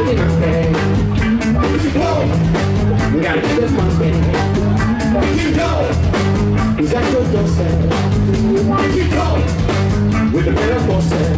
in a bag. Whoa! We gotta get this bag. You know! He's at your doorstep. You go! With the metaphor set.